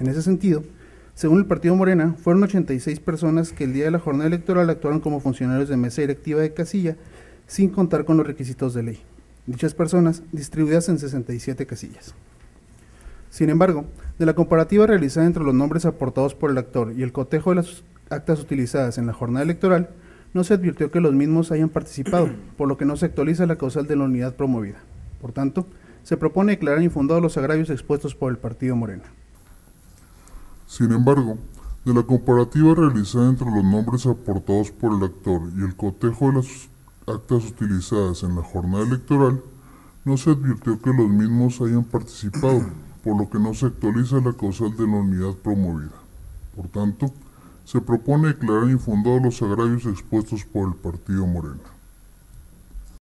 En ese sentido, según el partido Morena, fueron 86 personas que el día de la jornada electoral actuaron como funcionarios de mesa directiva de casilla sin contar con los requisitos de ley. Dichas personas distribuidas en 67 casillas. Sin embargo, de la comparativa realizada entre los nombres aportados por el actor y el cotejo de las actas utilizadas en la jornada electoral, no se advirtió que los mismos hayan participado, por lo que no se actualiza la causal de la unidad promovida. Por tanto, se propone declarar infundados los agravios expuestos por el partido Morena. Sin embargo, de la comparativa realizada entre los nombres aportados por el actor y el cotejo de las actas utilizadas en la jornada electoral, no se advirtió que los mismos hayan participado, por lo que no se actualiza la causal de la unidad promovida. Por tanto, se propone declarar infundados los agravios expuestos por el partido Morena.